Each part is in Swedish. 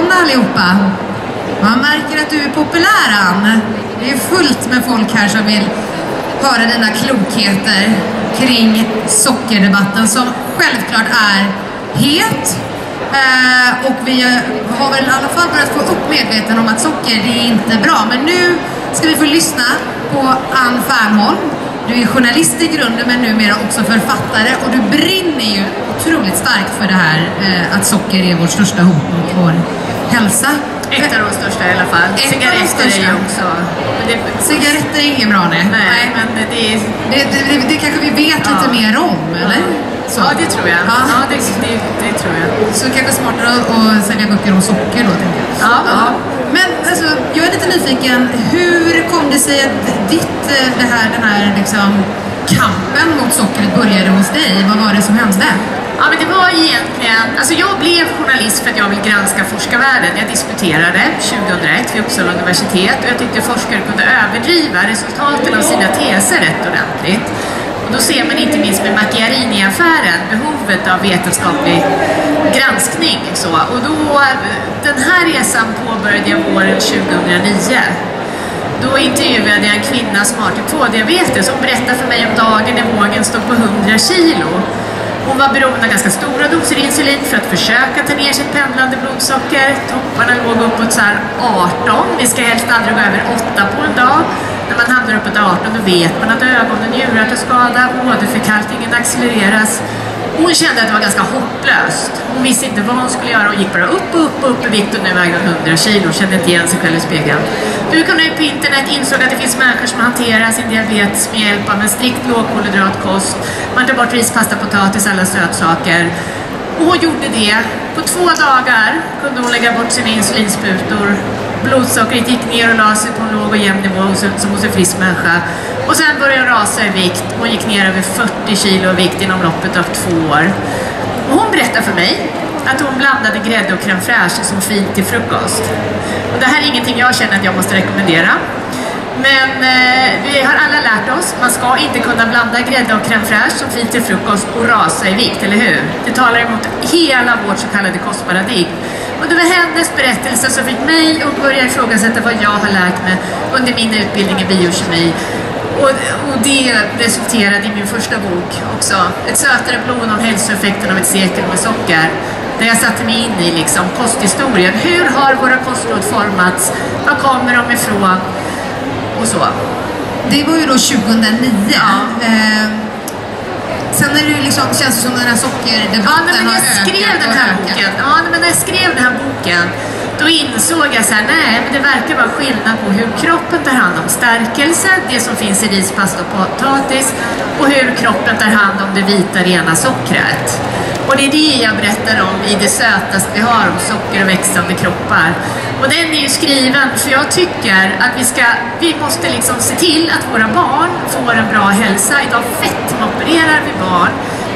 välkomna allihopa. Man märker att du är populär Ann. Det är fullt med folk här som vill höra dina klokheter kring sockerdebatten som självklart är het. Eh, och vi har väl i alla fall börjat få upp medveten om att socker det är inte bra. Men nu ska vi få lyssna på Ann Fernholm. Du är journalist i grunden men numera också författare och du brinner ju otroligt starkt för det här eh, att socker är vårt största hot mot vår hälsa. Ett av de största i alla fall. Ett Cigaretter är också... Det, Cigaretter är inget bra nej. nej, men det är... Det, det, det, kanske vi vet lite Ja. mer om, eller? Så. Ja, det tror jag. Ja. Ja, det, det, det tror jag. Så kanske smartare att sälja böcker om socker då, tänker jag. Ja, ja. Jag är lite nyfiken. Hur kom det sig att ditt, eh, det här, den här liksom, kampen mot sockret började hos dig? Vad var det som hände? Ja, men det var egentligen... Alltså jag blev journalist för att jag vill granska forskarvärlden. Jag disputerade 2001 vid Uppsala universitet och jag tyckte forskare kunde överdriva resultaten av sina teser rätt ordentligt. Då ser man inte minst med Macchiarini-affären behovet av vetenskaplig granskning. Så. Och då, den här resan påbörjade jag våren 2009. Då intervjuade jag en kvinna som har typ 2-diabetes. Hon berättade för mig om dagen när vågen stod på 100 kilo. Hon var beroende av ganska stora doser insulin för att försöka ta ner sitt pendlande blodsocker. Topparna låg uppåt så här 18. Vi ska helst aldrig gå över 8 på en dag. När man hamnar uppåt 18 då vet man att ögon och njurar tar skada, åderförkalkningen accelereras. Hon kände att det var ganska hopplöst. Hon visste inte vad hon skulle göra och gick bara upp och upp och upp i vikt och nu vägde hon 100 kilo. Hon kände inte igen sig själv i spegeln. Du kan ut på internet, insåg att det finns människor som hanterar sin diabetes med hjälp av en strikt lågkolhydratkost. Man tar bort ris, pasta, potatis, alla sötsaker. Och hon gjorde det. På två dagar kunde hon lägga bort sina insulinsprutor. Blodsockret gick ner och la sig på en låg och jämn nivå som hos en frisk människa. Och sen började hon rasa i vikt. Hon gick ner över 40 kilo i vikt inom loppet av två år. Och hon berättade för mig att hon blandade grädde och crème fraîche som fint till frukost. Och det här är ingenting jag känner att jag måste rekommendera. Men eh, vi har alla lärt oss, man ska inte kunna blanda grädde och crème fraîche som fint till frukost och rasa i vikt, eller hur? Det talar emot hela vårt så kallade kostparadigm. Och det var hennes berättelse som fick mig att börja ifrågasätta vad jag har lärt mig under min utbildning i biokemi. Och, och det resulterade i min första bok också. Ett sötare blod om hälsoeffekten av ett sekel med socker. Där jag satte mig in i liksom kosthistorien. Hur har våra kostråd formats? Var kommer de ifrån? Och så. Det var ju då 2009. Eh, sen är det ju liksom, känns det som den här Ja, sockerdebatten nej, men har jag skrev ökat den här boken. Ja, men när jag skrev den här boken då insåg jag så här, nej, men det verkar vara skillnad på hur kroppen tar hand om stärkelse, det som finns i ris, pasta och potatis, och hur kroppen tar hand om det vita rena sockret. Och det är det jag berättar om i det sötaste vi har om socker och växande kroppar. Och den är ju skriven för jag tycker att vi ska, vi måste liksom se till att våra barn får en bra hälsa. Idag fetmopererar vi barn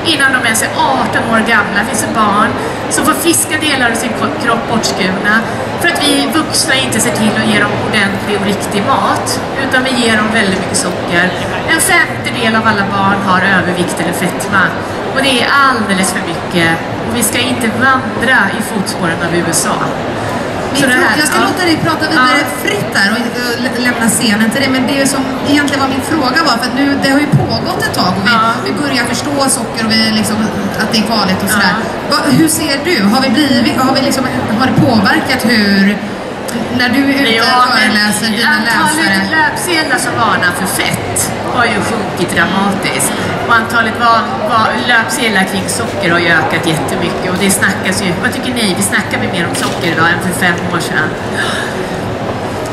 innan de ens är 18 år gamla Det finns det barn som får friska delar av sin kropp bortskurna för att vi vuxna inte ser till att ge dem ordentlig och riktig mat utan vi ger dem väldigt mycket socker. En femtedel av alla barn har övervikt eller fetma och det är alldeles för mycket och vi ska inte vandra i fotspåren av USA. Så det här- jag ska ja. låta dig prata vidare Ja. fritt där och, och lä- lämna scenen till det. Men det är som egentligen var min fråga var, för nu, det har ju pågått ett tag och vi, Ja. vi börjar förstå socker och vi liksom, att det är farligt och sådär. Ja. Va, hur ser du? Har, vi blivit, har, vi liksom, har det påverkat hur, när du är ute och föreläser, dina läsare? Antalet löpsedlar som varnar för fett har ju sjunkit dramatiskt. Och antalet van, va, löpsedlar kring socker har ju ökat jättemycket. Och det snackas ju, vad tycker ni? Vi snackar vi mer om socker idag än för fem år sedan.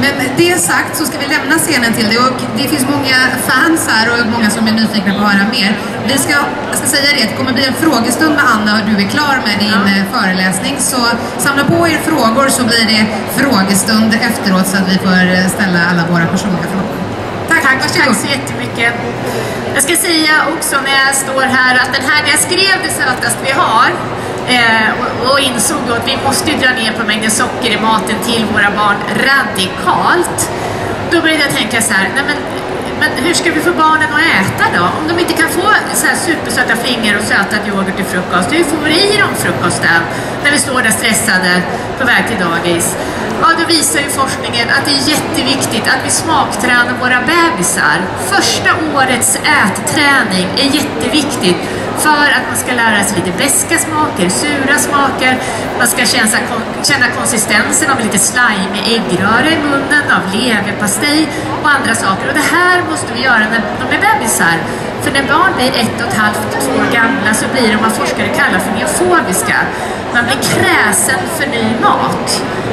Men det sagt så ska vi lämna scenen till dig och det finns många fans här och många som är nyfikna på att höra mer. Vi ska, jag ska säga det, det kommer bli en frågestund med Anna och du är klar med din Ja. eh, föreläsning. Så samla på er frågor så blir det frågestund efteråt så att vi får eh, ställa alla våra personliga frågor. Tack, Tack, varsågod. tack så jättemycket. Jag ska säga också när jag står här att den här, när jag skrev det sötaste vi har eh, och, och insåg då att vi måste dra ner på mängden socker i maten till våra barn radikalt. Då började jag tänka så här, nej men men hur ska vi få barnen att äta då? Om de inte kan få så här supersöta flingor och sötad yoghurt till frukost, hur får vi i dem frukosten när vi står där stressade på väg till dagis? Ja, då visar ju forskningen att det är jätteviktigt att vi smaktränar våra bebisar. Första årets ätträning är jätteviktigt för att man ska lära sig lite beska smaker, sura smaker, man ska känna, känna konsistensen av lite slime äggröra i munnen, av leverpastej och andra saker. Och det här måste vi göra när de är bebisar. För när barn blir ett och ett halvt, två år gamla så blir de vad forskare kallar för neofobiska. Man blir kräsen för ny mat.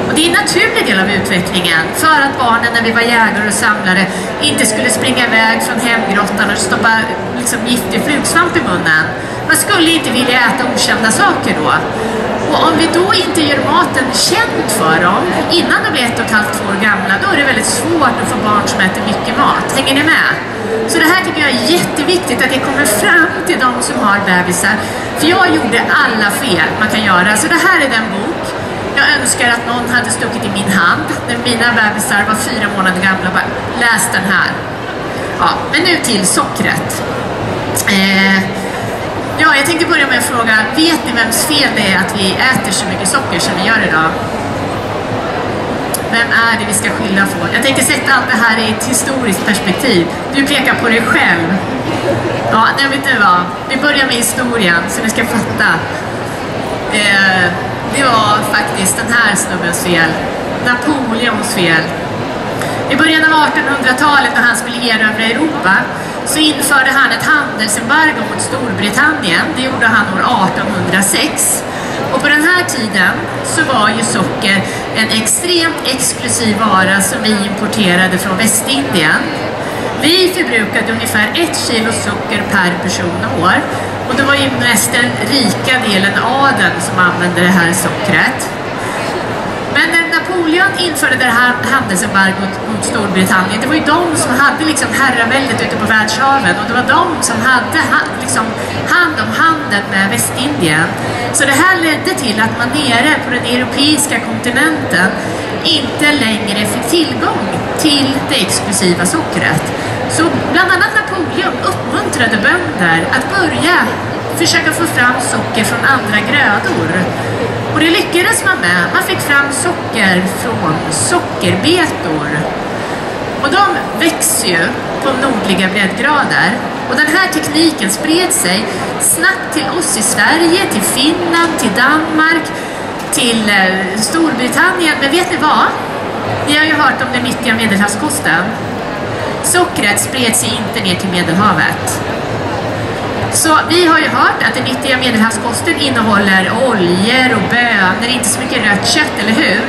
Och det är en naturlig del av utvecklingen för att barnen när vi var jägare och samlare inte skulle springa iväg från hemgrottan och stoppa liksom, giftig flugsvamp i munnen. Man skulle inte vilja äta okända saker då. Och om vi då inte gör maten känd för dem innan de blir ett och ett halvt, två år gamla, då är det väldigt svårt att få barn som äter mycket mat. Hänger ni med? Så det här tycker jag är jätteviktigt att det kommer fram till de som har bebisar. För jag gjorde alla fel man kan göra. Så det här är den bok. Jag önskar att någon hade stuckit i min hand när mina bebisar var fyra månader gamla och bara läs den här. Ja, men nu till sockret. Eh, ja, jag tänkte börja med att fråga, vet ni vems fel det är att vi äter så mycket socker som vi gör idag? Vem är det vi ska skylla på? Jag tänkte sätta allt det här i ett historiskt perspektiv. Du pekar på dig själv. Ja, nej vet du vad? Vi börjar med historien så ni ska fatta. Eh, det var faktiskt den här snubbens fel. Napoleons fel. I början av 1800-talet när han skulle erövra Europa så införde han ett handelsembargo mot Storbritannien. Det gjorde han år 1806. Och på den här tiden så var ju socker en extremt exklusiv vara som vi importerade från Västindien. Vi förbrukade ungefär ett kilo socker per person och år. Och det var ju mest den rika delen, adeln, som använde det här sockret. Men Napoleon införde det här handelsembargot mot Storbritannien, det var ju de som hade liksom herraväldet ute på världshaven och det var de som hade liksom hand om handeln med Västindien. Så det här ledde till att man nere på den europeiska kontinenten inte längre fick tillgång till det exklusiva sockret. Så bland annat Napoleon uppmuntrade bönder att börja försöka få fram socker från andra grödor. Och det lyckades man med. Man fick fram socker från sockerbetor. Och de växer ju på nordliga breddgrader. Och den här tekniken spred sig snabbt till oss i Sverige, till Finland, till Danmark, till eh, Storbritannien. Men vet ni vad? Ni har ju hört om den nyttiga medelhavskosten. Sockret spred sig inte ner till Medelhavet. Så vi har ju hört att den nyttiga medelhavskosten innehåller oljor och bönor, inte så mycket rött kött, eller hur?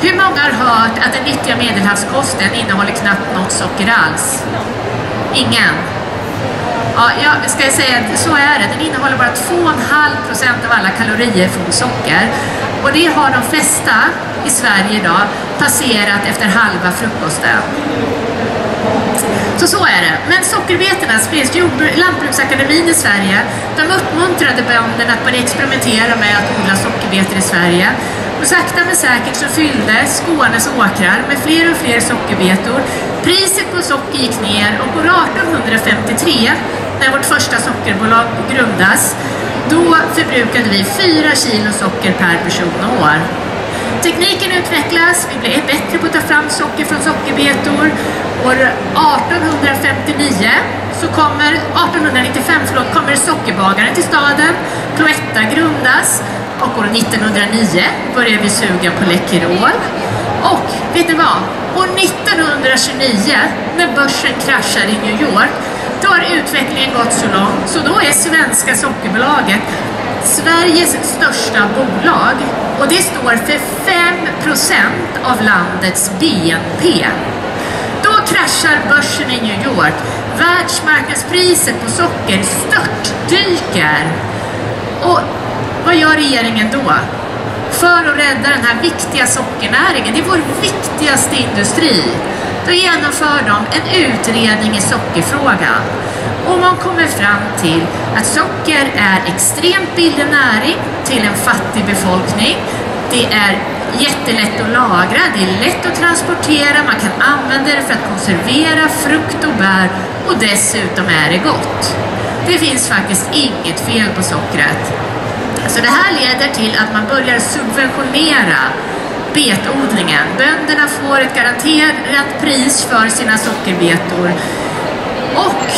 Hur många har hört att den nyttiga medelhavskosten innehåller knappt något socker alls? Ingen? Ja, jag ska säga att så är det. Den innehåller bara 2,5 procent av alla kalorier från socker. Och det har de flesta i Sverige idag passerat efter halva frukosten. Så så är det. Men sockerbetorna spreds Lantbruksakademin i Sverige. De uppmuntrade bönderna att börja experimentera med att odla sockerbetor i Sverige. Och sakta men säkert så fylldes Skånes åkrar med fler och fler sockerbetor. Priset på socker gick ner och år 1853, när vårt första sockerbolag grundas, då förbrukade vi 4 kilo socker per person och år. Tekniken utvecklas, vi blir bättre på att ta fram socker från sockerbetor. År 1859 så kommer, 1895 förlåt, kommer sockerbagaren till staden. Cloetta grundas och år 1909 börjar vi suga på Läkerol. Och vet ni vad? År 1929 när börsen kraschar i New York då har utvecklingen gått så långt så då är svenska Sockerbolaget Sveriges största bolag och det står för 5% av landets BNP. Då kraschar börsen i New York. Världsmarknadspriset på socker störtdyker. Och vad gör regeringen då? För att rädda den här viktiga sockernäringen, det är vår viktigaste industri. Då genomför de en utredning i sockerfrågan och man kommer fram till att socker är extremt billig näring till en fattig befolkning. Det är jättelätt att lagra, det är lätt att transportera, man kan använda det för att konservera frukt och bär och dessutom är det gott. Det finns faktiskt inget fel på sockret. Så det här leder till att man börjar subventionera betodlingen. Bönderna får ett garanterat pris för sina sockerbetor och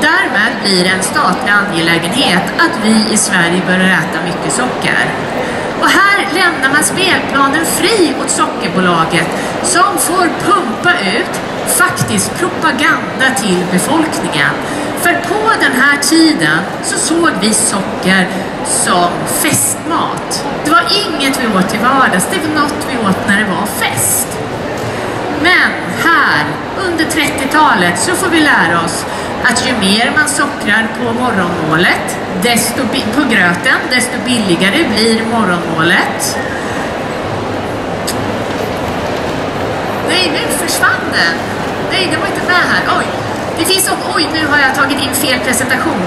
därmed blir det en statlig angelägenhet att vi i Sverige börjar äta mycket socker. Och här lämnar man spelplanen fri åt Sockerbolaget som får pumpa ut faktiskt propaganda till befolkningen. För på den här tiden så såg vi socker som festmat. Det var inget vi åt till vardags, det var något vi åt när det var fest. Men här, under 30-talet, så får vi lära oss att ju mer man sockrar på morgonmålet, desto på gröten, desto billigare blir morgonmålet. Nej, nu försvann den. Nej, den var inte med här. Oj, det finns också, oj, nu har jag tagit in fel presentation.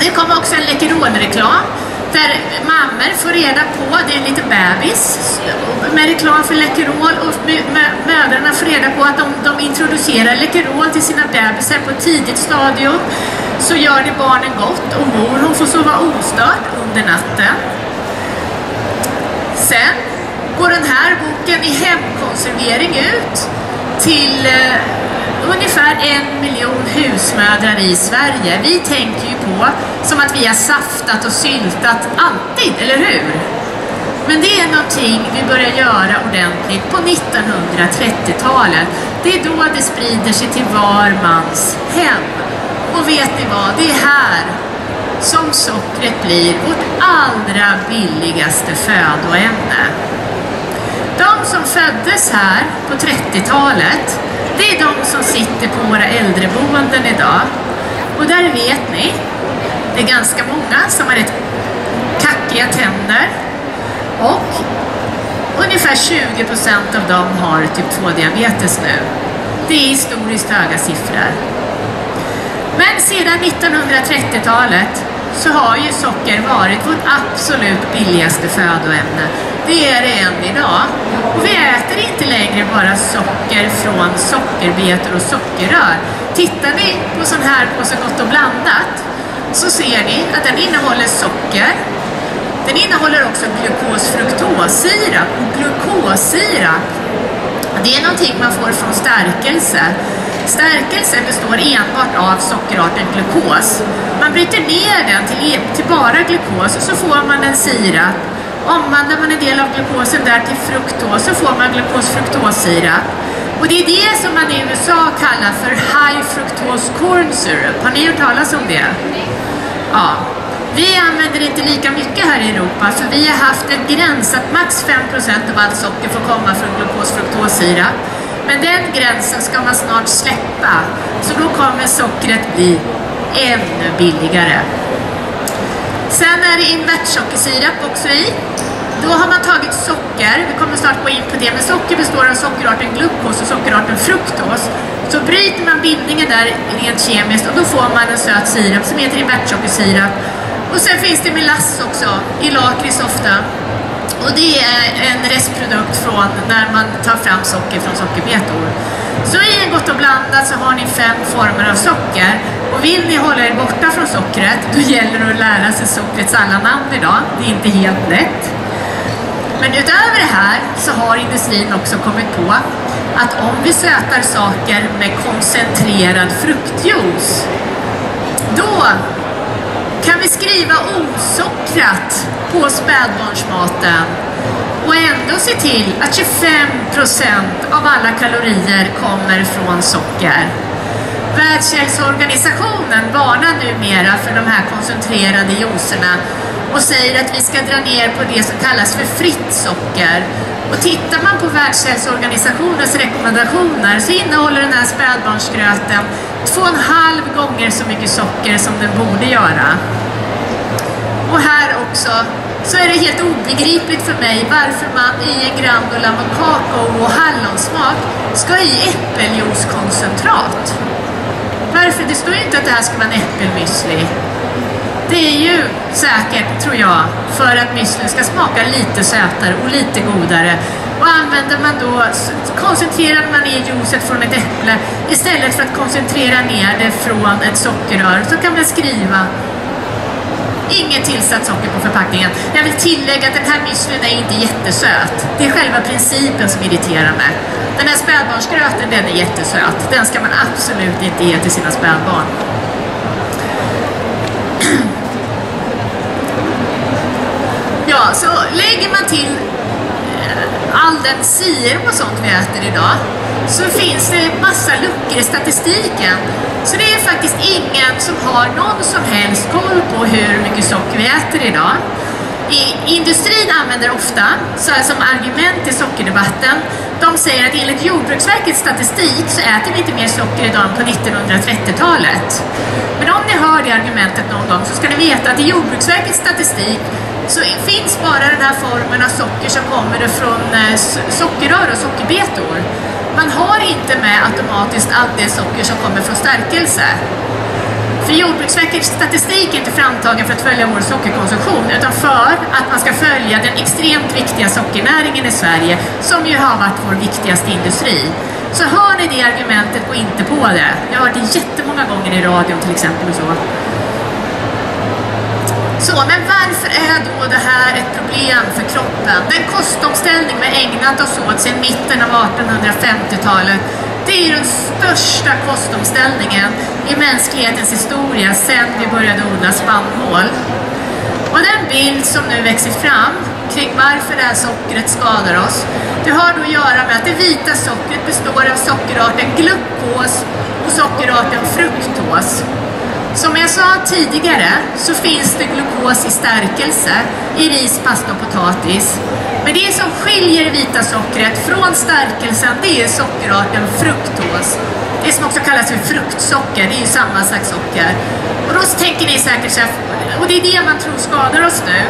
Det kommer också en Läkerol-reklam där mammor får reda på, det är en liten bebis med reklam för Läkerol och mödrarna får reda på att de, de introducerar Läkerol till sina bebisar på ett tidigt stadium så gör det barnen gott och mor hon får sova ostört under natten. Sen går den här boken i hemkonservering ut till eh, ungefär en miljon husmödrar i Sverige. Vi tänker ju på som att vi har saftat och syltat alltid, eller hur? Men det är någonting vi börjar göra ordentligt på 1930-talet. Det är då det sprider sig till var mans hem. Och vet ni vad? Det är här som sockret blir vårt allra billigaste födoämne. De som föddes här på 30-talet, det är de som sitter på våra äldreboenden idag. Och där vet ni, det är ganska många som har rätt kackiga tänder och ungefär 20 procent av dem har typ 2-diabetes nu. Det är historiskt höga siffror. Men sedan 1930-talet så har ju socker varit vårt absolut billigaste födoämne. Det är det än idag. Och vi äter inte längre bara socker från sockerbetor och sockerrör. Tittar ni på sån här påse Gott och blandat så ser ni att den innehåller socker. Den innehåller också glukosfruktossirap och glukossirap det är någonting man får från stärkelse. Stärkelse består enbart av sockerarten glukos. Man bryter ner den till, till bara glukos och så får man en sirap. Omvandlar man en del av glukosen där till fruktos så får man glukosfruktossirap. Och det är det som man i USA kallar för high fructose corn syrup. Har ni hört talas om det? Ja. Vi använder inte lika mycket här i Europa för vi har haft en gräns att max 5% av allt socker får komma från glukosfruktossirap. Men den gränsen ska man snart släppa, så då kommer sockret bli ännu billigare. Sen är det invertsockersirap också i. Då har man tagit socker, vi kommer snart gå in på det, men socker består av sockerarten glukos och sockerarten fruktos. Så bryter man bindningen där rent kemiskt och då får man en söt sirap som heter invertsockersirap. Och sen finns det melass också, i lakrits ofta. Och det är en restprodukt från när man tar fram socker från sockerbetor. Så i en Gott och blandat så har ni fem former av socker. Och vill ni hålla er borta från sockret, då gäller det att lära sig sockrets alla namn idag. Det är inte helt lätt. Men utöver det här så har industrin också kommit på att om vi sötar saker med koncentrerad fruktjuice, då kan vi skriva osockrat på spädbarnsmaten och ändå se till att 25% av alla kalorier kommer från socker. Världshälsoorganisationen varnar numera för de här koncentrerade juicerna och säger att vi ska dra ner på det som kallas för fritt socker. Och tittar man på Världshälsoorganisationens rekommendationer så innehåller den här spädbarnsgröten två och en halv gånger så mycket socker som den borde göra. Och här också så är det helt obegripligt för mig varför man i en granola med kakao och hallonsmak ska i äppeljuicekoncentrat. Varför? Det står ju inte att det här ska vara en äppelmüsli. det är ju säkert, tror jag, för att müsli ska smaka lite sötare och lite godare. Och använder man då, koncentrerar man ner juicet från ett äpple istället för att koncentrera ner det från ett sockerrör så kan man skriva Inget tillsatt socker på förpackningen. Jag vill tillägga att den här müslin är inte jättesöt. Det är själva principen som irriterar mig. Den här spädbarnsgröten, den är jättesöt. Den ska man absolut inte ge till sina spädbarn. Ja, så lägger man till eh, all den sirup och sånt vi äter idag så finns det massa luckor i statistiken. Så det är faktiskt ingen som har någon som helst koll på hur mycket socker vi äter idag. I industrin använder ofta, så här som argument i sockerdebatten, de säger att enligt Jordbruksverkets statistik så äter vi inte mer socker idag än på 1930-talet. Men om ni hör det argumentet någon gång så ska ni veta att i Jordbruksverkets statistik så finns bara den här formen av socker som kommer från eh, sockerrör och sockerbetor. Man har inte med automatiskt allt det socker som kommer från stärkelse. För Jordbruksverkets statistik är inte framtagen för att följa vår sockerkonsumtion utan för att man ska följa den extremt viktiga sockernäringen i Sverige som ju har varit vår viktigaste industri. Så hör ni det argumentet, gå inte på det. Jag har hört det jättemånga gånger i radion till exempel och så. Så, men varför är då det här ett problem för kroppen? Den kostomställning vi ägnat oss åt sedan mitten av 1850-talet det är den största kostomställningen i mänsklighetens historia sedan vi började odla spannmål. Och den bild som nu växer fram kring varför det här sockret skadar oss, det har då att göra med att det vita sockret består av sockerarten glukos och sockerarten fruktos. Som jag sa tidigare så finns det glukos i stärkelse, i ris, pasta och potatis. Men det som skiljer det vita sockret från stärkelsen det är sockerarten fruktos. Det som också kallas för fruktsocker, det är ju samma slags socker. Och då tänker ni säkert så här, och det är det man tror skadar oss nu.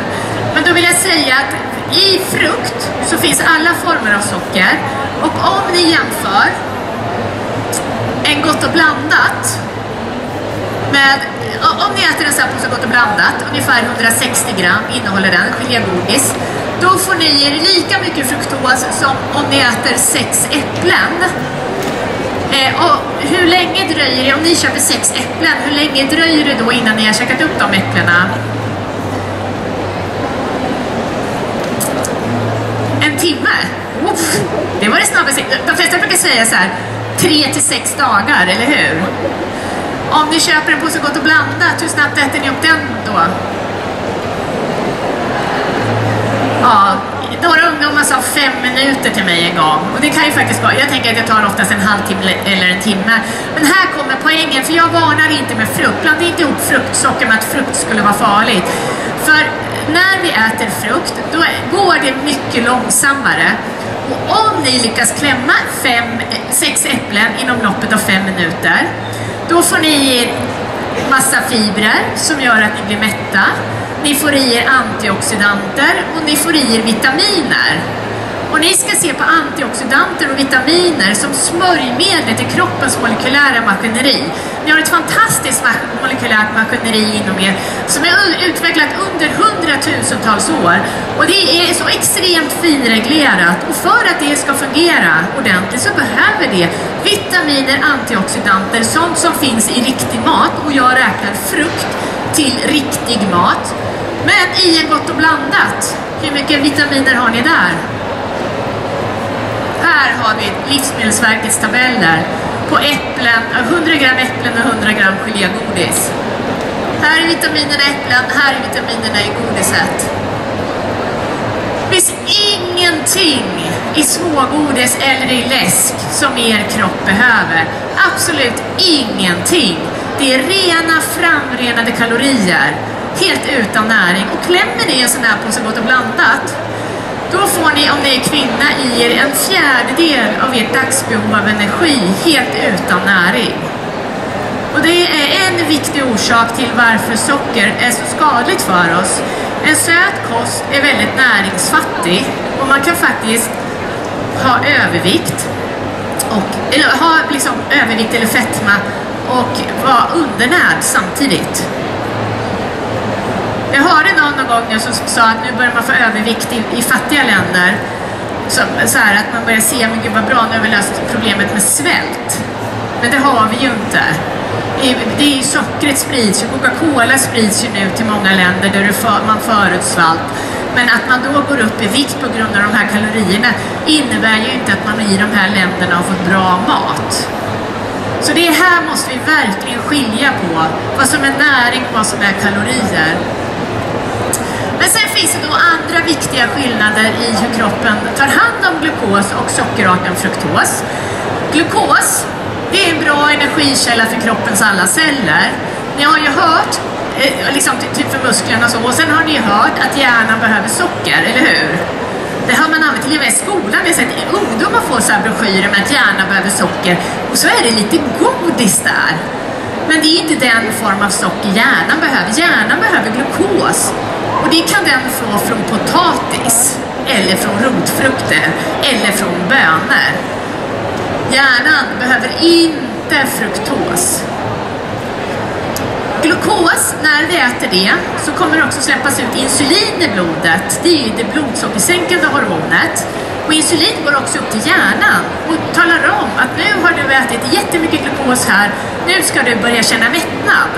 Men då vill jag säga att i frukt så finns alla former av socker. Och om ni jämför en Gott och blandat med, om ni äter en sån här påse Gott och blandat, ungefär 160 gram innehåller den, gelégodis. Då får ni i er lika mycket fruktos som om ni äter sex äpplen. Eh, och hur länge dröjer det, om ni köper sex äpplen, hur länge dröjer det då innan ni har käkat upp de äpplena? En timme? Uff, det var det snabbaste. De flesta brukar säga så här, tre till sex dagar, eller hur? Om ni köper en påse Gott och blandat, hur snabbt äter ni upp den då? Ja, några ungdomar sa fem minuter till mig en gång. Och det kan ju faktiskt vara, jag tänker att jag tar oftast en halvtimme eller en timme. Men här kommer poängen, för jag varnar inte med frukt. Blanda inte ihop fruktsocker med att frukt skulle vara farligt. För när vi äter frukt, då går det mycket långsammare. Och om ni lyckas klämma fem, sex äpplen inom loppet av fem minuter, då får ni i er massa fibrer som gör att ni blir mätta. Ni får i er antioxidanter och ni får i er vitaminer. Och ni ska se på antioxidanter och vitaminer som smörjmedlet i kroppens molekylära maskineri. Ni har ett fantastiskt molekylärt maskineri inom er som är utvecklat under hundratusentals år. Och det är så extremt finreglerat och för att det ska fungera ordentligt så behöver det vitaminer, antioxidanter, sånt som finns i riktig mat och jag räknar frukt till riktig mat. Men i en Gott och blandat, hur mycket vitaminer har ni där? Här har vi Livsmedelsverkets tabeller på äpplen, eh, 100 gram äpplen och 100 gram gelégodis. Här är vitaminerna i äpplen, här är vitaminerna i godiset. Det finns ingenting i smågodis eller i läsk som er kropp behöver. Absolut ingenting. Det är rena framrenade kalorier, helt utan näring. Och klämmer ni en sån här påse Gott och blandat, då får ni, om ni är kvinna, i er en fjärdedel av ert dagsbehov av energi helt utan näring. Och det är en viktig orsak till varför socker är så skadligt för oss. En söt kost är väldigt näringsfattig och man kan faktiskt ha övervikt, och, eller ha liksom övervikt eller fetma och vara undernärd samtidigt. Jag hörde någon, någon gång nu som sa att nu börjar man få övervikt i, i fattiga länder. Så, så här, att man börjar se, men gud vad bra, nu har vi löst problemet med svält. Men det har vi ju inte. Det är ju sockret sprids, Coca-Cola sprids ju nu till många länder där för, man förut svalt. Men att man då går upp i vikt på grund av de här kalorierna innebär ju inte att man i de här länderna har fått bra mat. Så det här måste vi verkligen skilja på, vad som är näring och vad som är kalorier. Finns det då andra viktiga skillnader i hur kroppen tar hand om glukos och sockerarten fruktos. Glukos, det är en bra energikälla för kroppens alla celler. Ni har ju hört, eh, liksom typ för musklerna och så, och sen har ni ju hört att hjärnan behöver socker, eller hur? Det har man använt till och med i skolan. Vi har sett ungdomar få så här broschyrer med att hjärnan behöver socker och så är det lite godis där. Men det är inte den form av socker hjärnan behöver. Hjärnan behöver glukos och det kan den få från potatis eller från rotfrukter eller från bönor. Hjärnan behöver inte fruktos. Glukos, när vi äter det så kommer det också släppas ut insulin i blodet. Det är ju det blodsockersänkande hormonet. Och insulin går också upp till hjärnan och talar om att nu har du ätit jättemycket glukos här, nu ska du börja känna mättnad.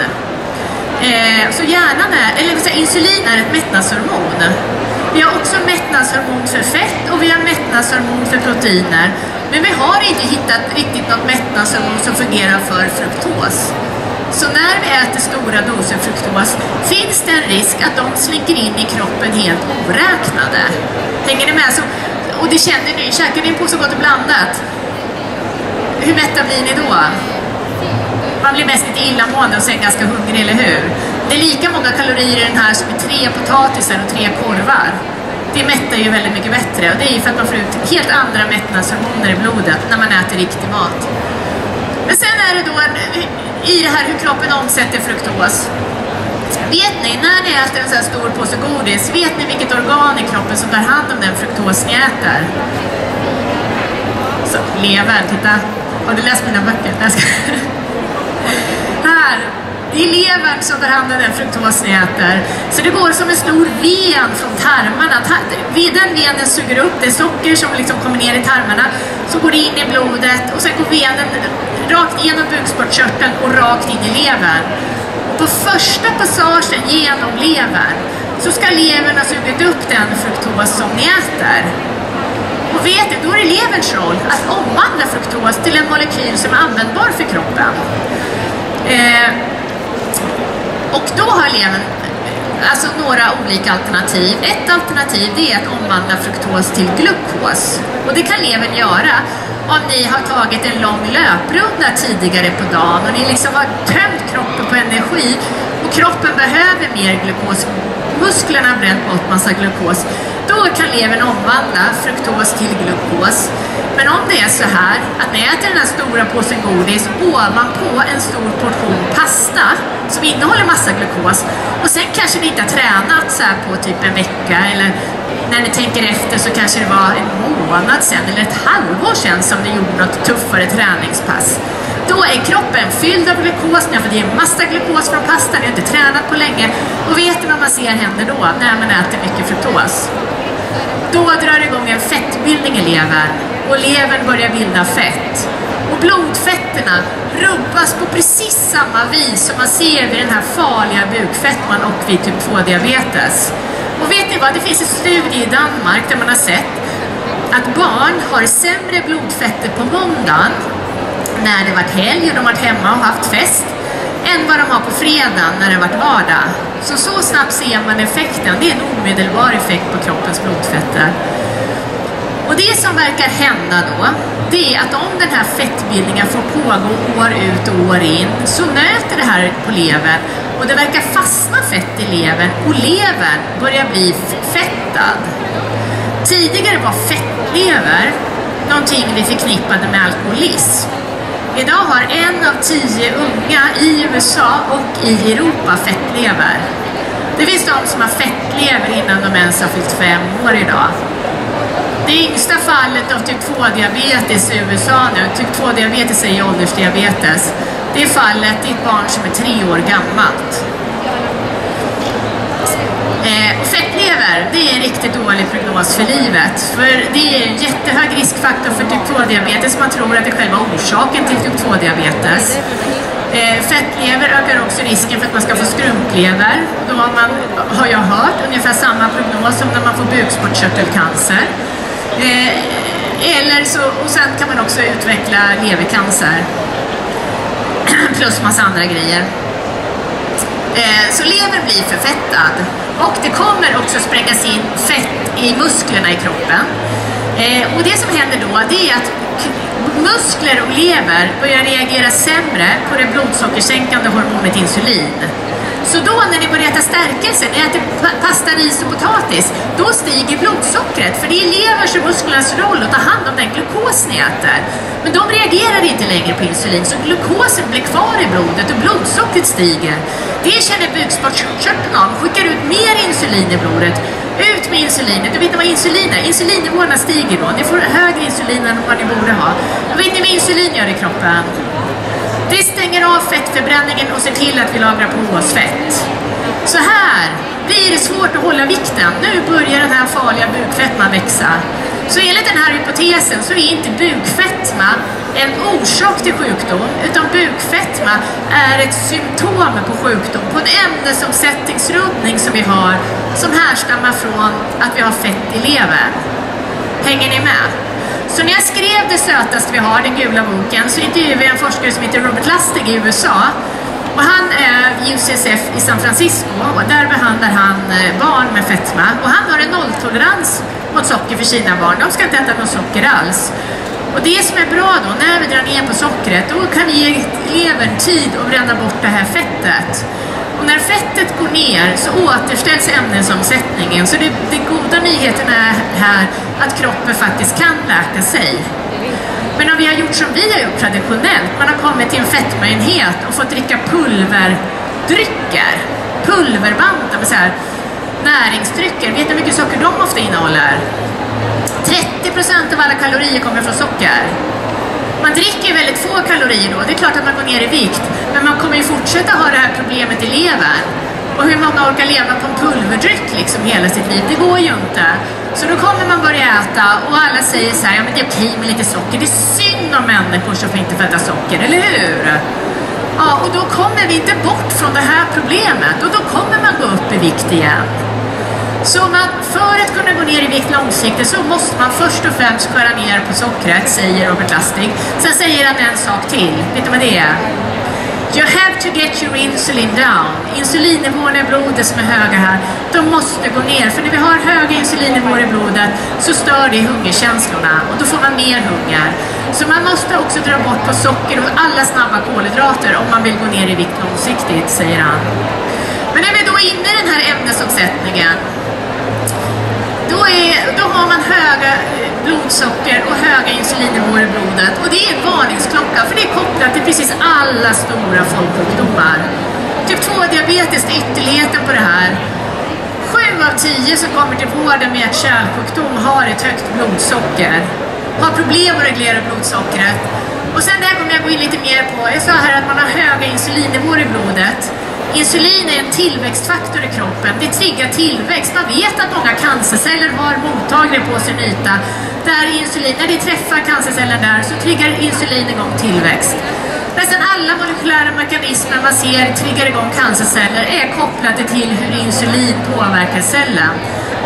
Eh, så hjärnan är, eller säga, insulin är ett mättnadshormon. Vi har också mättnadshormon för fett och vi har mättnadshormon för proteiner. Men vi har inte hittat riktigt något mättnadshormon som fungerar för fruktos. Så när vi äter stora doser fruktos finns det en risk att de slinker in i kroppen helt oräknade. Hänger ni med? Så, och det känner ni, käkar ni en påse gott och blandat, hur mätta blir ni då? Man blir mest lite illamående och sen ganska hungrig, eller hur? Det är lika många kalorier i den här som i tre potatisar och tre korvar. Det mättar ju väldigt mycket bättre och det är ju för att man får ut helt andra mättnadshormoner i blodet när man äter riktig mat. Men sen är det då i det här hur kroppen omsätter fruktos. Vet ni, när ni äter en sån här stor påse godis, vet ni vilket organ i kroppen som tar hand om den fruktos ni äter? Så, levern, titta. Har du läst mina böcker? Här! Det är levern som tar hand om den fruktos ni äter. Så det går som en stor ven från tarmarna. Den venen suger upp det socker som liksom kommer ner i tarmarna. Så går det in i blodet och sen går venen rakt genom bukspottkörteln och rakt in i levern. Och på första passagen genom levern så ska levern ha sugit upp den fruktos som ni äter. Och vet du, då är det leverns roll att omvandla fruktos till en molekyl som är användbar för kroppen. Eh, och då har levern eh, alltså några olika alternativ. Ett alternativ det är att omvandla fruktos till glukos. Och det kan levern göra om ni har tagit en lång löprunda tidigare på dagen och ni liksom har tömt kroppen på energi och kroppen behöver mer glukos. Musklerna har bränt bort massa glukos. Då kan levern omvandla fruktos till glukos. Men om det är så här att ni äter den här stora påsen godis ovanpå en stor portion pasta som innehåller massa glukos och sen kanske ni inte har tränat så här på typ en vecka eller när ni tänker efter så kanske det var en månad sedan eller ett halvår sedan som ni gjorde något tuffare träningspass. Då är kroppen fylld av glukos, ni har fått ge massa glukos från pastan, ni har inte tränat på länge. Och vet ni vad man ser händer då, när man äter mycket fruktos? Då drar det igång en fettbildning i levern och levern börjar bilda fett. Och blodfetterna rubbas på precis samma vis som man ser vid den här farliga bukfetman och vid typ 2-diabetes. Och vet ni vad, det finns en studie i Danmark där man har sett att barn har sämre blodfetter på måndagen när det varit helg och de varit hemma och haft fest än vad de har på fredagen när det varit vardag. Så så snabbt ser man effekten. Det är en omedelbar effekt på kroppens blodfetter. Och det som verkar hända då, det är att om den här fettbildningen får pågå år ut och år in så nöter det här på levern och det verkar fastna fett i levern och levern börjar bli fettad. Tidigare var fettlever någonting vi förknippade med alkoholism. Idag har en av tio unga i USA och i Europa fettlever. Det finns de som har fettlever innan de ens har fyllt fem år idag. Det yngsta fallet av typ 2-diabetes i USA nu, typ 2-diabetes är ju åldersdiabetes, det är fallet i ett barn som är tre år gammalt. Eh, och fettlever, det är en riktigt dålig prognos för livet. För det är en jättehög riskfaktor för typ 2-diabetes. Man tror att det är själva orsaken till typ 2-diabetes. Eh, fettlever ökar också risken för att man ska få skrumplever. Då har, man, har jag hört ungefär samma prognos som när man får bukspottkörtelcancer. Eh, eller så, och sen kan man också utveckla levercancer. Plus massa andra grejer. Eh, så lever blir förfettad. Och det kommer också sprängas in fett i musklerna i kroppen. Eh, och det som händer då, det är att muskler och lever börjar reagera sämre på det blodsockersänkande hormonet insulin. Så då när ni börjar äta stärkelse, ni äter pasta, ris och potatis, då stiger blodsockret. För det är leverns och musklernas roll att ta hand om den glukos ni äter. Men de reagerar inte längre på insulin, så glukosen blir kvar i blodet och blodsockret stiger. Det känner bukspottkörteln av, skickar ut mer insulin i blodet. Ut med insulinet. Du vet vad insulin är? Insulinnivåerna stiger då. Ni får högre insulin än vad ni borde ha. Och vet ni vad insulin gör i kroppen? Det stänger av fettförbränningen och ser till att vi lagrar på oss fett. Så här blir det svårt att hålla vikten. Nu börjar den här farliga bukfettman växa. Så enligt den här hypotesen så är inte bukfetma en orsak till sjukdom, utan bukfetma är ett symptom på sjukdom, på en ämnesomsättningsrubbning som vi har, som härstammar från att vi har fett i levern. Hänger ni med? Så när jag skrev Det sötaste vi har, den gula boken, så intervjuade jag en forskare som heter Robert Lustig i USA. Och han är UCSF i San Francisco och där behandlar han eh, barn med fetma. Och han har en nolltolerans mot socker för sina barn. De ska inte äta något socker alls. Och det som är bra då, när vi drar ner på sockret, då kan vi ge levern tid att bränna bort det här fettet. Och när fettet går ner så återställs ämnesomsättningen. Så det, det goda nyheten är här att kroppen faktiskt kan läka sig. Men om vi har gjort som vi har gjort traditionellt, man har kommit till en fetmaenhet och fått dricka pulverdrycker, pulverbanta med så här näringsdrycker, vet ni hur mycket socker de ofta innehåller? 30% av alla kalorier kommer från socker. Man dricker väldigt få kalorier då, det är klart att man går ner i vikt, men man kommer ju fortsätta ha det här problemet i levern. Och hur många orkar leva på en pulverdryck liksom hela sitt liv? Det går ju inte. Så då kommer man börja äta och alla säger så här, ja men det är okej med lite socker. Det är synd om människor som inte får äta socker, eller hur? Ja, och då kommer vi inte bort från det här problemet och då kommer man gå upp i vikt igen. Så man, för att kunna gå ner i vikt långsiktigt så måste man först och främst skära ner på sockret, säger Robert Lustig. Sen säger han en sak till. Vet du vad det är? You have to get your insulin down. Insulinnivåerna i blodet som är höga här, de måste gå ner. För när vi har höga insulinnivåer i blodet så stör det hungerkänslorna och då får man mer hunger. Så man måste också dra bort på socker och alla snabba kolhydrater om man vill gå ner i vikt långsiktigt, säger han. Men när vi då är inne i den här ämnesomsättningen då, är, då har man höga eh, blodsocker och höga insulinnivåer i blodet. Och det är en varningsklocka, för det är kopplat till precis alla stora folksjukdomar. Typ 2-diabetes är ytterligheten på det här. Sju av tio som kommer till vården med hjärt-kärlsjukdom har ett högt blodsocker. Har problem att reglera blodsockret. Och sen där kommer jag gå in lite mer på, jag sa här att man har höga insulinnivåer i blodet. Insulin är en tillväxtfaktor i kroppen. Det triggar tillväxt. Man vet att många cancerceller har mottagare på sin yta. Där insulin, när det träffar cancercellen där så triggar insulin igång tillväxt. Nästan alla molekylära mekanismer man ser triggar igång cancerceller är kopplade till hur insulin påverkar cellen.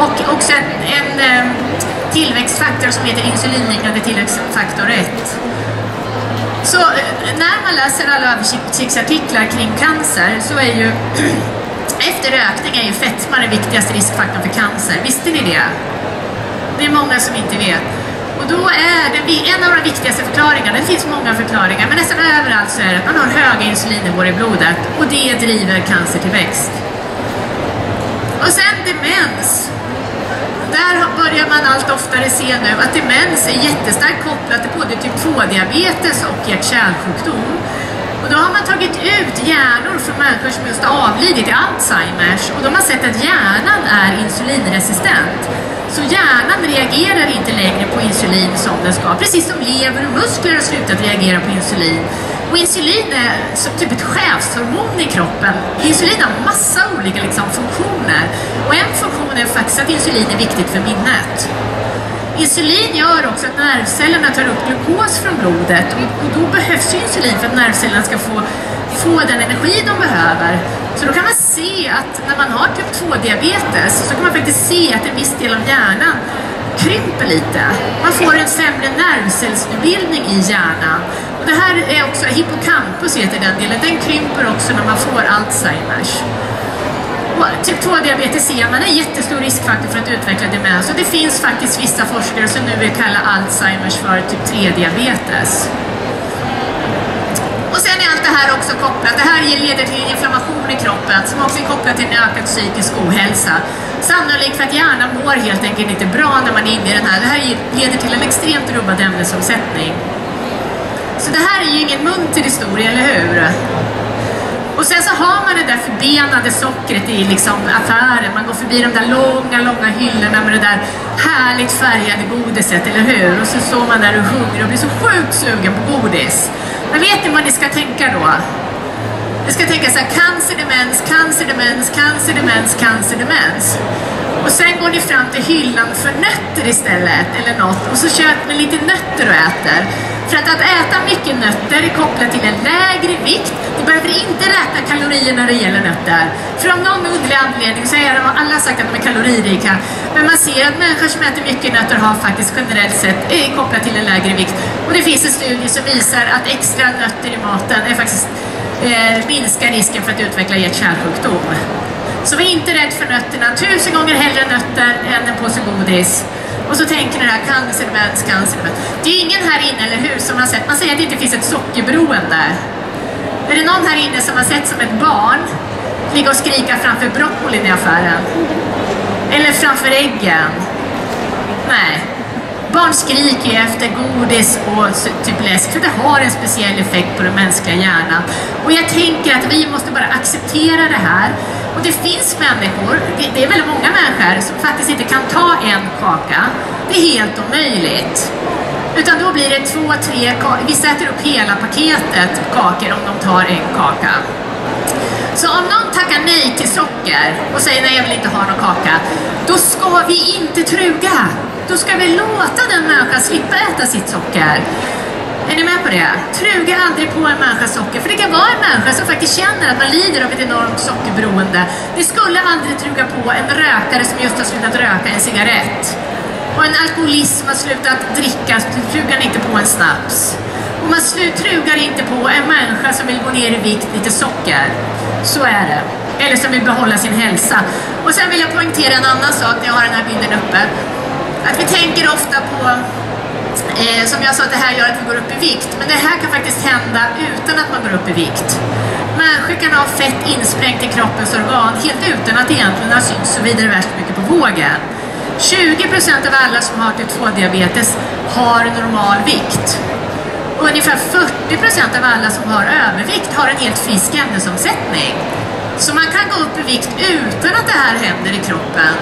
Och också en, en tillväxtfaktor som heter insulinliknande tillväxtfaktor 1. Så eh, när man läser alla översiktsartiklar kring cancer så är ju efter rökning är ju fetma den viktigaste riskfaktorn för cancer. Visste ni det? Det är många som inte vet. Och då är det en av de viktigaste förklaringarna, det finns många förklaringar, men nästan överallt så är det att man har höga insulinnivåer i blodet och det driver cancertillväxt. Och sen demens där börjar man allt oftare se nu att demens är jättestarkt kopplat till både typ 2-diabetes och hjärt-kärlsjukdom. Och då har man tagit ut hjärnor från människor som just har avlidit i Alzheimers och de har sett att hjärnan är insulinresistent. Så hjärnan reagerar inte längre på insulin som den ska, precis som lever och muskler har slutat reagera på insulin. Och insulin är som typ ett chefshormon i kroppen. Insulin har massa olika liksom, funktioner. Och en funktion med faktiskt att insulin är viktigt för minnet. Insulin gör också att nervcellerna tar upp glukos från blodet och, och då behövs ju insulin för att nervcellerna ska få, få den energi de behöver. Så då kan man se att när man har typ 2-diabetes så kan man faktiskt se att en viss del av hjärnan krymper lite. Man får en sämre nervcellsbildning i hjärnan. Och det här är också, hippocampus heter den delen, den krymper också när man får Alzheimers. Typ 2-diabetes ser man är en jättestor riskfaktor för att utveckla demens och det finns faktiskt vissa forskare som nu vill kalla Alzheimers för typ 3-diabetes. Och sen är allt det här också kopplat, det här leder till inflammation i kroppen som också är kopplat till en ökad psykisk ohälsa. Sannolikt för att hjärnan mår helt enkelt inte bra när man är inne i den här. Det här leder till en extremt rubbad ämnesomsättning. Så det här är ju ingen munter historia, eller hur? Och sen så har man det där förbenade sockret i liksom affären. Man går förbi de där långa, långa hyllorna med det där härligt färgade godiset, eller hur? Och så står man där och hungrig och blir så sjukt sugen på godis. Men vet ni vad ni ska tänka då? Ni ska tänka så här, cancer, demens, cancer, demens, cancer, demens, cancer, demens. Och sen går ni fram till hyllan för nötter istället, eller något, och så köper ni lite nötter och äter. För att, att äta mycket nötter är kopplat till en lägre vikt. Du behöver inte räkna kalorier när det gäller nötter. För av någon underlig anledning så är de, alla sagt att de är kaloririka. Men man ser att människor som äter mycket nötter har faktiskt generellt sett är kopplat till en lägre vikt. Och det finns en studie som visar att extra nötter i maten är faktiskt eh, minskar risken för att utveckla hjärt-kärlsjukdom. Så var inte rädd för nötterna. Tusen gånger hellre nötter än en påse godis. Och så tänker ni det här cancer, demens, cancer. Det är ingen här inne, eller hur, som har sett, man säger att det inte finns ett sockerberoende. Är det någon här inne som har sett som ett barn ligga och skrika framför broccolin i affären? Eller framför äggen? Nej. Barn skriker ju efter godis och typ läsk för det har en speciell effekt på den mänskliga hjärnan. Och jag tänker att vi måste bara acceptera det här. Och det finns människor, det är väldigt många människor som faktiskt inte kan ta en kaka. Det är helt omöjligt. Utan då blir det två, tre kakor. Vissa äter upp hela paketet kakor om de tar en kaka. Så om någon tackar nej till socker och säger nej jag vill inte ha någon kaka, då ska vi inte truga. Då ska vi låta den människan slippa äta sitt socker. Är ni med på det? Truga aldrig på en människa socker, för det kan vara en människa som faktiskt känner att man lider av ett enormt sockerberoende. Ni skulle aldrig truga på en rökare som just har slutat röka en cigarett. Och en alkoholist som har slutat dricka, trugar inte på en snaps. Och man trugar inte på en människa som vill gå ner i vikt lite socker. Så är det. Eller som vill behålla sin hälsa. Och sen vill jag poängtera en annan sak när jag har den här bilden uppe. Att vi tänker ofta på Eh, som jag sa, det här gör att vi går upp i vikt. Men det här kan faktiskt hända utan att man går upp i vikt. Människor kan ha fett insprängt i kroppens organ helt utan att det egentligen har synts så vidare värst mycket på vågen. 20% av alla som har typ 2-diabetes har normal vikt. Ungefär 40% av alla som har övervikt har en helt frisk ämnesomsättning. Så man kan gå upp i vikt utan att det här händer i kroppen.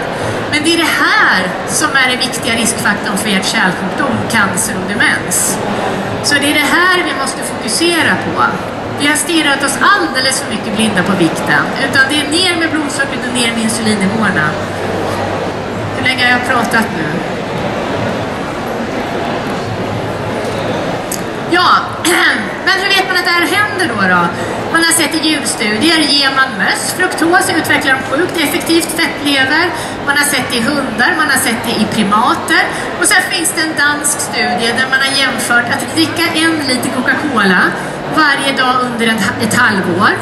Men det är det här som är den viktiga riskfaktorn för hjärt-kärlsjukdom, cancer och demens. Så det är det här vi måste fokusera på. Vi har stirrat oss alldeles för mycket blinda på vikten. Utan det är ner med blodsockret och ner med insulinnivåerna. Hur länge har jag pratat nu? Ja, men hur vet man att det här händer då? då? Man har sett i djurstudier, ger man möss fruktos utvecklar de sjukt effektivt fettlever. Man har sett det i hundar, man har sett det i primater. Och sen finns det en dansk studie där man har jämfört att dricka en liter Coca-Cola varje dag under ett halvår.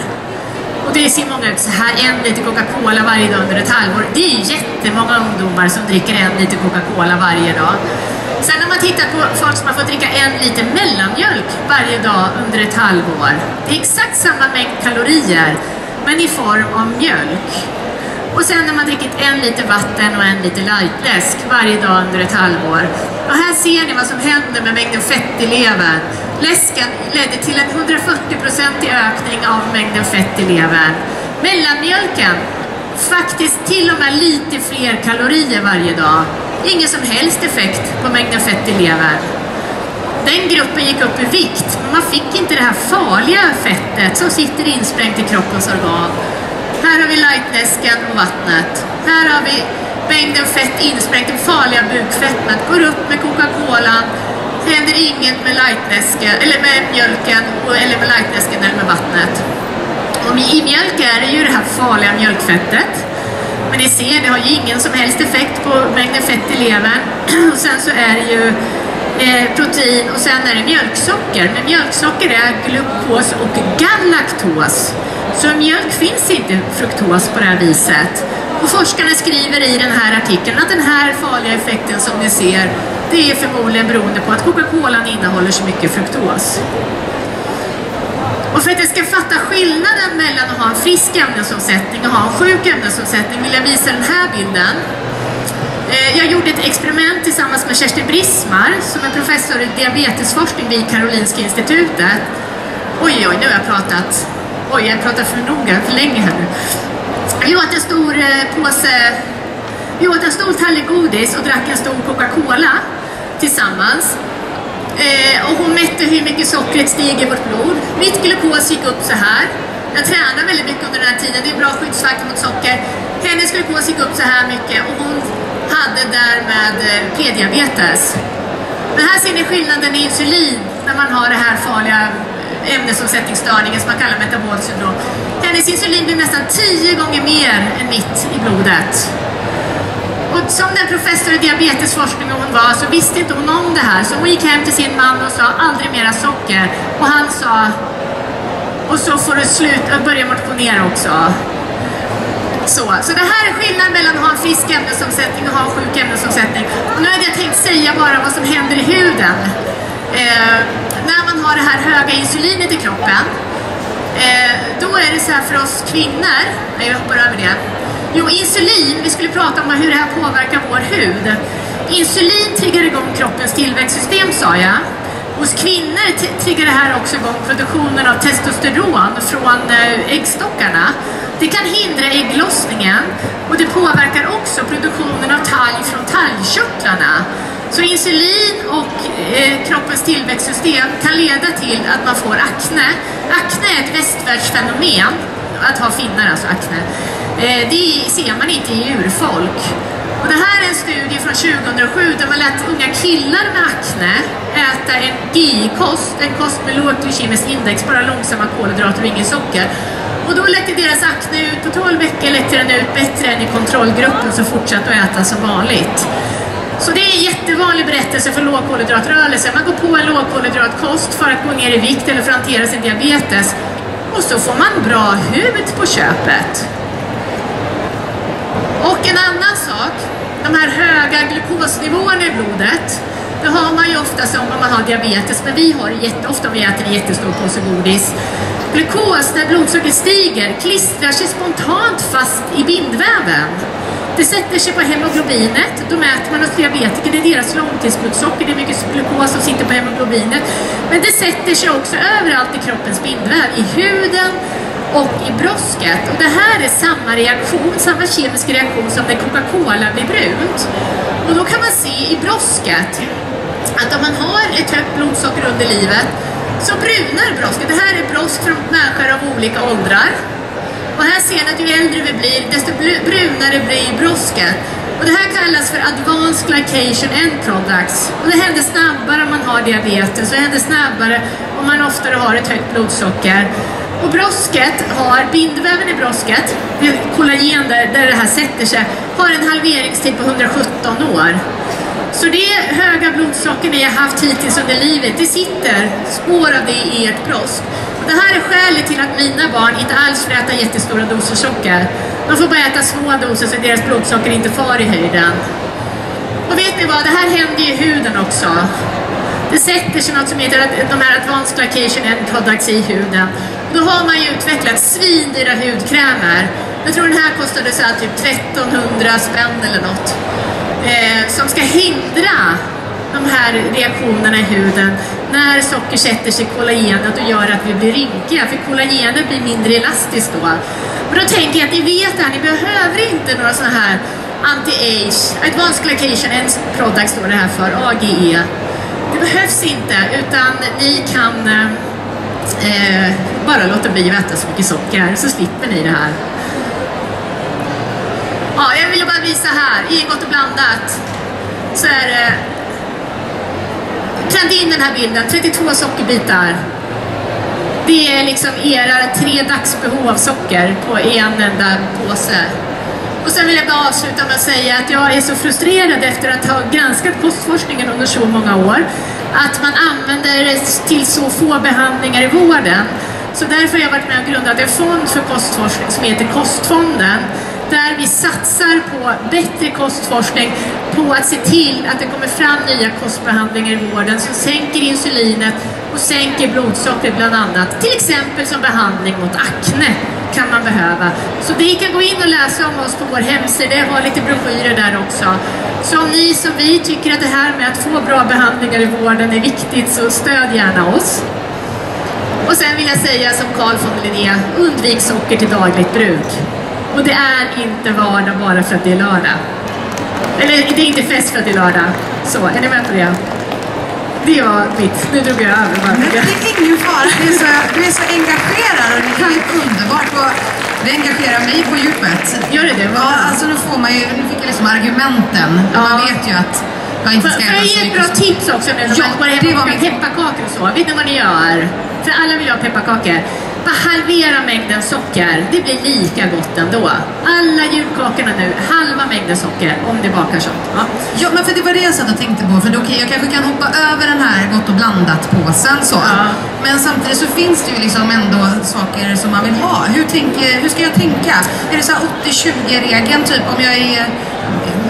Och det ser många ut så här, en liter Coca-Cola varje dag under ett halvår. Det är jättemånga ungdomar som dricker en liter Coca-Cola varje dag. Sen när man tittar på folk som har fått dricka en liter mellanmjölk varje dag under ett halvår. Det är exakt samma mängd kalorier, men i form av mjölk. Och sen när man dricker en liter vatten och en liter lightläsk varje dag under ett halvår. Och här ser ni vad som händer med mängden fett i levern. Läsken ledde till en 140-procentig ökning av mängden fett i levern. Mellanmjölken, faktiskt till och med lite fler kalorier varje dag. Ingen som helst effekt på mängden fett i levern. Den gruppen gick upp i vikt, men man fick inte det här farliga fettet som sitter insprängt i kroppens organ. Här har vi lightläsken och vattnet. Här har vi mängden fett insprängt, det farliga bukfettet. Går upp med Coca-Colan, händer inget med lightläsken, eller med mjölken, eller med lightläsken eller med vattnet. Och i mjölk är det ju det här farliga mjölkfettet. Men ni ser, det har ju ingen som helst effekt på mängden fett i levern. Och sen så är det ju eh, protein och sen är det mjölksocker. Men mjölksocker är glukos och galaktos. Så i mjölk finns inte fruktos på det här viset. Och forskarna skriver i den här artikeln att den här farliga effekten som ni ser, det är förmodligen beroende på att Coca-Cola innehåller så mycket fruktos. Och för att jag ska fatta skillnaden mellan att ha en frisk ämnesomsättning och ha en sjuk ämnesomsättning vill jag visa den här bilden. Eh, jag gjorde ett experiment tillsammans med Kerstin Brismar som är professor i diabetesforskning vid Karolinska institutet. Oj, oj, nu har jag pratat. Oj, jag pratar för noga, för länge här nu. Vi åt en stor eh, påse, vi åt en stor tallrik godis och drack en stor Coca-Cola tillsammans. Eh, och hon mätte hur mycket sockret steg i vårt blod. Mitt glukos gick upp så här. Jag tränade väldigt mycket under den här tiden, det är bra skyddsfaktor mot socker. Hennes glukos gick upp så här mycket och hon hade därmed eh, prediabetes. Men här ser ni skillnaden i insulin när man har det här farliga eh, ämnesomsättningsstörningen som man kallar metabolsyndrom. Hennes insulin blir nästan tio gånger mer än mitt i blodet. Och som den professor i diabetesforskning hon var så visste inte hon om det här. Så hon gick hem till sin man och sa aldrig mera socker. Och han sa, och så får du sluta, börja motionera också. Så, så det här är skillnaden mellan att ha en frisk ämnesomsättning och ha en sjuk ämnesomsättning. Och nu hade jag tänkt säga bara vad som händer i huden. Eh, när man har det här höga insulinet i kroppen, eh, då är det så här för oss kvinnor, nej jag hoppar över det. Jo, insulin, vi skulle prata om hur det här påverkar vår hud. Insulin triggar igång kroppens tillväxtsystem sa jag. Hos kvinnor triggar det här också igång produktionen av testosteron från eh, äggstockarna. Det kan hindra ägglossningen och det påverkar också produktionen av talg från talgkörtlarna. Så insulin och eh, kroppens tillväxtsystem kan leda till att man får akne. Akne är ett västvärldsfenomen, att ha finnar alltså akne. Eh, det ser man inte i urfolk. Och det här är en studie från 2007 där man lät unga killar med akne äta en GI-kost, en kost med lågt glykemiskt index, bara långsamma kolhydrater och ingen socker. Och då läckte deras akne ut, på 12 veckor läckte den ut bättre än i kontrollgruppen som fortsatte att äta som vanligt. Så det är en jättevanlig berättelse för lågkolhydratrörelse. Man går på en lågkolhydratkost för att gå ner i vikt eller för att hantera sin diabetes. Och så får man bra hud på köpet. Och en annan sak, de här höga glukosnivåerna i blodet, det har man ju ofta som om man har diabetes, men vi har det jätteofta om vi äter en jättestor påse godis. Glukos, när blodsockret stiger, klistrar sig spontant fast i bindväven. Det sätter sig på hemoglobinet, då mäter man hos diabetiker, det är deras långtidsblodsocker, det är mycket glukos som sitter på hemoglobinet. Men det sätter sig också överallt i kroppens bindväv, i huden och i brosket. Och det här är samma reaktion, samma kemiska reaktion som när Coca-Cola blir brunt. Och då kan man se i brosket att om man har ett högt blodsocker under livet så brunar brosket. Det här är brosk från människor av olika åldrar. Och här ser ni att ju äldre vi blir, desto brunare blir brosket. Och det här kallas för Advanced Glycation End Products. Och det händer snabbare om man har diabetes, och det händer snabbare om man oftare har ett högt blodsocker. Och brosket har, bindväven i brosket, kollagen där, där det här sätter sig, har en halveringstid på 117 år. Så det höga blodsocker ni har haft hittills under livet, det sitter spår av det i ert brosk. Det här är skälet till att mina barn inte alls får äta jättestora doser socker. De får bara äta små doser så deras blodsocker inte far i höjden. Och vet ni vad, det här händer i huden också. Det sätter sig något som heter de här Advanced Glycation End Products i huden. Då har man ju utvecklat svindyra hudkrämer. Jag tror den här kostade så här typ 1300 spänn eller något. Eh, som ska hindra de här reaktionerna i huden när socker sätter sig i kollagenet och gör att vi blir rynkiga, för kollagenet blir mindre elastiskt då. Och då tänker jag att ni vet det här, ni behöver inte några sådana här anti-age, Advanced Glycation End product står det här för, AGE. det behövs inte, utan ni kan eh, eh, bara låta bli att äta så mycket socker, så slipper ni det här. Ja, jag vill bara visa här, i Gott och blandat, så är det... Eh, Pränta in den här bilden, 32 sockerbitar. Det är liksom era tre dagsbehov av socker på en enda påse. Och sen vill jag bara avsluta med att säga att jag är så frustrerad efter att ha granskat kostforskningen under så många år att man använder det till så få behandlingar i vården. Så därför har jag varit med och grundat en fond för kostforskning som heter Kostfonden där vi satsar på bättre kostforskning, på att se till att det kommer fram nya kostbehandlingar i vården som sänker insulinet och sänker blodsockret bland annat. Till exempel som behandling mot akne kan man behöva. Så ni kan gå in och läsa om oss på vår hemsida, jag har lite broschyrer där också. Så om ni som vi tycker att det här med att få bra behandlingar i vården är viktigt så stöd gärna oss. Och sen vill jag säga som Carl von Linné, undvik socker till dagligt bruk. Och det är inte vardag bara för att det är lördag. Eller det är inte fest för att det är lördag. Så, är ni med på det? Det var mitt. Nu drog jag över. bara. Det är ingen fara. Du är så, du är så engagerad och det är helt underbart. Och det engagerar mig på djupet. Gör det det? Ja, alltså nu får man ju, nu fick jag liksom argumenten. Ja. Man vet ju att jag inte Får ska får jag äta så ge ett mycket bra tips också nu? Ja, det var mitt- Pepparkakor och så. Vet ni vad ni gör? För alla vill ha pepparkakor. Bara halvera mängden socker. Det blir lika gott ändå. Alla julkakorna nu, halva mängden socker om ni bakar sånt. Ja. Ja, men för det var det jag satt och tänkte på. För då, okej, jag kanske kan hoppa över den här gott och blandat-påsen så. Ja. Men samtidigt så finns det ju liksom ändå saker som man vill ha. Hur, tänker, hur ska jag tänka? Är det så här 80-20-regeln typ? Om jag är,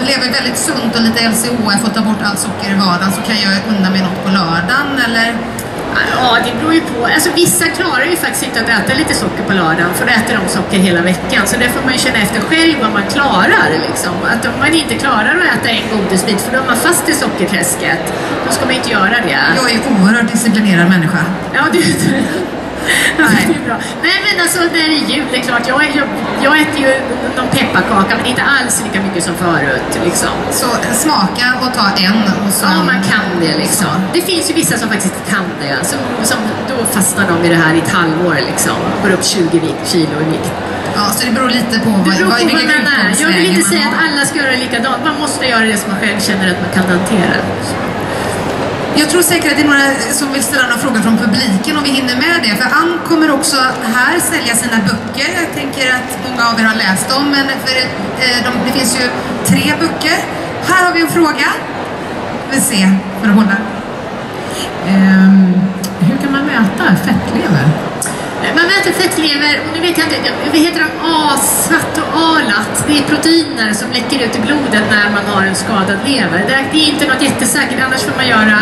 lever väldigt sunt och lite LCHF och tar bort allt socker i vardagen så kan jag unna mig något på lördagen eller? Ja, det beror ju på. Alltså, vissa klarar ju faktiskt inte att äta lite socker på lördagen, för då äter de socker hela veckan. Så det får man ju känna efter själv vad man klarar. Liksom. Att om man inte klarar att äta en godisbit, för då är man fast i sockerträsket, då ska man inte göra det. Jag är en oerhört disciplinerad människa. Ja, det, Nej. det är bra. Nej, men alltså när det är jul, det är klart, jag, jag, jag äter ju någon pepparkaka, men inte alls lika mycket som förut. Liksom. Så smaka och ta en och så... Ja, man kan det liksom. Det finns ju vissa som faktiskt kan det. Som, som, då fastnar de i det här i ett halvår liksom. Går upp 20 vik- kilo i vikt. Ja, så det beror lite på Det vad, beror på vad, vilka man är. Jag vill inte säga att alla ska göra likadant. Man måste göra det som man själv känner att man kan hantera. Jag tror säkert att det är några som vill ställa några frågor från publiken om vi hinner med det. För Ann kommer också här sälja sina böcker. Jag tänker att många av er har läst dem, men för, eh, de, det finns ju tre böcker. Här har vi en fråga. Vi ser för att hålla. Um, hur kan man mäta fettlever? Mäter fettlever, och nu vet jag inte, vad heter de? A-SAT och A-LAT. Det är proteiner som läcker ut i blodet när man har en skadad lever. Det är- inte något jättesäkert, annars får man göra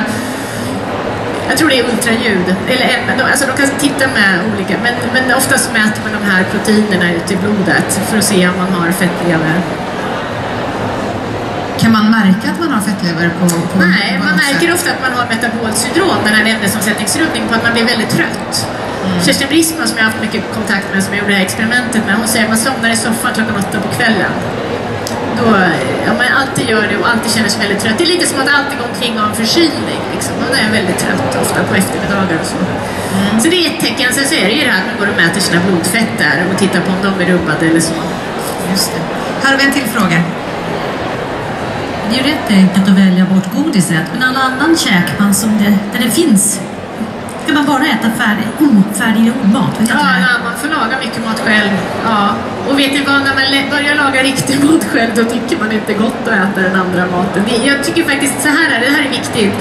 jag tror det är ultraljud. Eller, de- alltså de kan titta med olika, men, men oftast mäter man de här proteinerna ute i blodet för att se om man har fettlever. Kan man märka att man har fettlever på, på Nej, man märker ofta att man har metabolsyndrom, den här ämnesomsättningsrubbning, på att man blir väldigt trött. Mm. Kerstin Brisman som jag har haft mycket kontakt med, som jag gjorde det här experimentet med, hon säger att man somnar i soffan klockan åtta på kvällen. Då, ja, man alltid gör det och alltid känner sig väldigt trött. Det är lite som att alltid gå omkring och ha en förkylning. Liksom. Man är väldigt trött ofta på eftermiddagar och så. Mm. Så det är ett tecken. Sen så är det ju det här att man går och mäter sina blodfetter och tittar på om de är rubbade eller så. Just det. Här har vi en till fråga. Det är ju rätt enkelt att välja bort godiset, men all annan käkman som det, där det finns ska man bara äta färdig, ofärdiggjord mat. Vet Ja, ja, man får laga mycket mat själv. Ja. Och vet ni vad, när man börjar laga riktig mat själv då tycker man inte gott att äta den andra maten. Jag tycker faktiskt, så här är det, här är viktigt.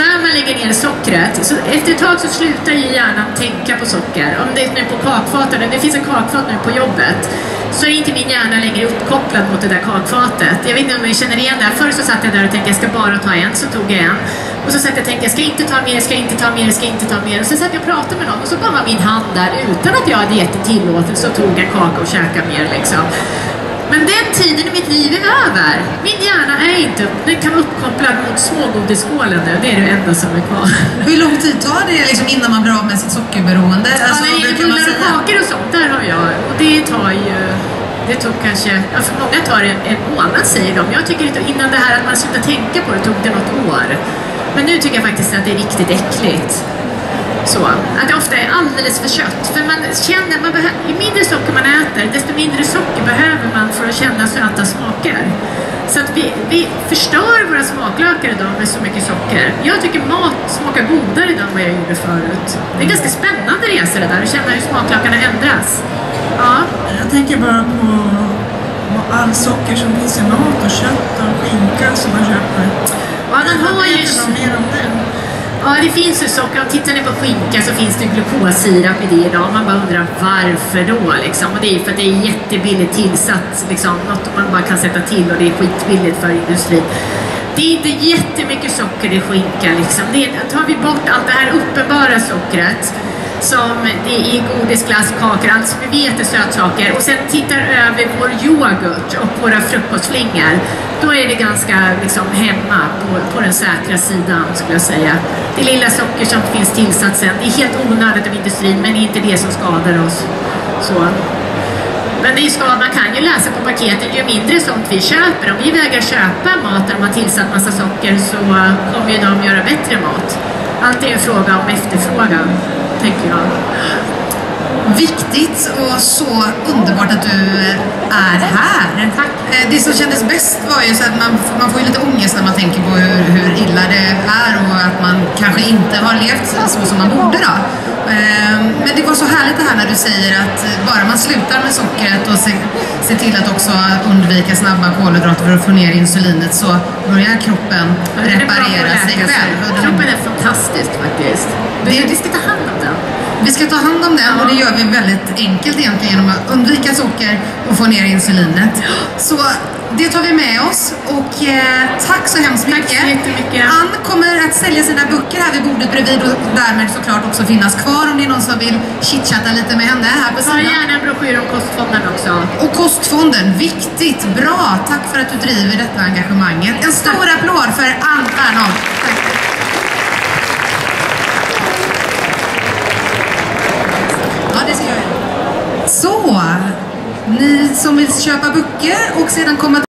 När man lägger ner sockret, så efter ett tag så slutar ju hjärnan tänka på socker. Om det är nu på kakfatet, det finns en kakfat nu på jobbet, så är inte min hjärna längre uppkopplad mot det där kakfatet. Jag vet inte om ni känner igen det. Förr så satt jag där och tänkte jag ska bara ta en, så tog jag en. Och så satt jag och tänkte jag ska inte ta mer, ska inte ta mer, ska inte ta mer. Och så satt jag och pratade med någon och så bara var min hand där utan att jag hade gett tillåtelse och tog en kaka och käkade mer liksom. Men den tiden i mitt liv är över. Min hjärna är inte, den kan vara uppkopplad mot smågodisskålen nu. Det är det enda som är kvar. Hur lång tid tar det liksom innan man blir av med sitt sockerberoende? Ja, Alltså, brukar man bullar och kakor och sånt, där har jag, och det tar ju, det tog kanske, ja för många tar det en månad säger de. Jag tycker inte, innan det här att man slutar tänka på det tog det något år. Men nu tycker jag faktiskt att det är riktigt äckligt. Så, att det ofta är alldeles för kött. För man känner, man ju mindre socker man äter, desto mindre socker behöver man för att känna söta smaker. Så att vi, vi förstör våra smaklökar idag med så mycket socker. Jag tycker mat smakar godare idag än vad jag gjorde förut. Det är en ganska spännande resa det där, att känna hur smaklökarna ändras. Ja, Jag tänker bara på på all socker som finns i mat och kött och skinka som man köper ja den har ju... Mer om det? Ja, det finns ju socker. Tittar ni på skinka så finns det glukossirap i det idag. Man bara undrar varför då liksom. Och det är för att det är jättebilligt tillsatt. Liksom. Något man bara kan sätta till och det är skitbilligt för industrin. Det är inte jättemycket socker i skinka liksom. Det är, tar vi bort allt det här uppenbara sockret som det är godis, glass, kakor, allt som vi vet är sötsaker och sen tittar över vår yoghurt och våra frukostflingor då är det ganska liksom, hemma på, på den säkra sidan skulle jag säga. Det lilla socker som finns tillsatt sen, det är helt onödigt av industrin men det är inte det som skadar oss. Så. Men det är skad, man kan ju läsa på paketen, ju mindre sånt vi köper, om vi vägrar köpa mat där de har tillsatt massa socker så kommer ju de göra bättre mat. Allt är en fråga om efterfrågan, tänker jag. Viktigt och så underbart att du är här. Tack. Eh, Det som kändes bäst var ju så att man, man får ju lite ångest när man tänker på hur, hur illa det är och att man kanske inte har levt så som man borde då. Eh, Men det var så härligt det här när du säger att bara man slutar med sockret och ser, ser till att också undvika snabba kolhydrater för att få ner insulinet så börjar kroppen reparera sig själv. Kroppen är fantastisk faktiskt. Det- Vi ska ta hand om den. Vi ska ta hand om den och det gör vi väldigt enkelt egentligen genom att undvika socker och få ner insulinet. Så det tar vi med oss och eh, tack så hemskt Tack mycket. så jättemycket. Ann kommer att sälja sina böcker här vid bordet bredvid och därmed såklart också finnas kvar om det är någon som vill chitchatta lite med henne här på Ta sidan. gärna en broschyr om kostfonden också. Och Kostfonden, viktigt, bra. Tack för att du driver detta engagemanget. En stor applåd för Ann Fernholm. Tack. Ja, det ska jag göra. Så, ni som vill köpa böcker och sedan komma